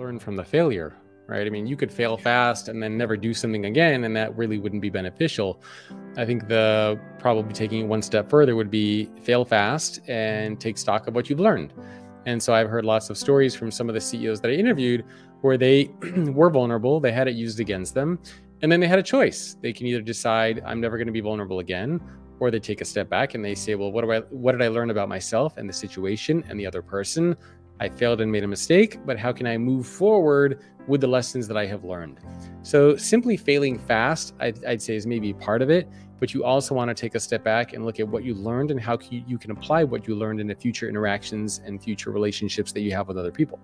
learn from the failure, right? I mean, you could fail fast and then never do something again, and that really wouldn't be beneficial. I think the probably taking it one step further would be fail fast and take stock of what you've learned. And so I've heard lots of stories from some of the CEOs that I interviewed where they were vulnerable, they had it used against them, and then they had a choice. They can either decide I'm never going to be vulnerable again, or they take a step back and they say, well, what do I what did I learn about myself and the situation and the other person? I failed and made a mistake, but how can I move forward with the lessons that I have learned? So simply failing fast, I'd, I'd say is maybe part of it, but you also want to take a step back and look at what you learned and how you can apply what you learned in the future interactions and future relationships that you have with other people.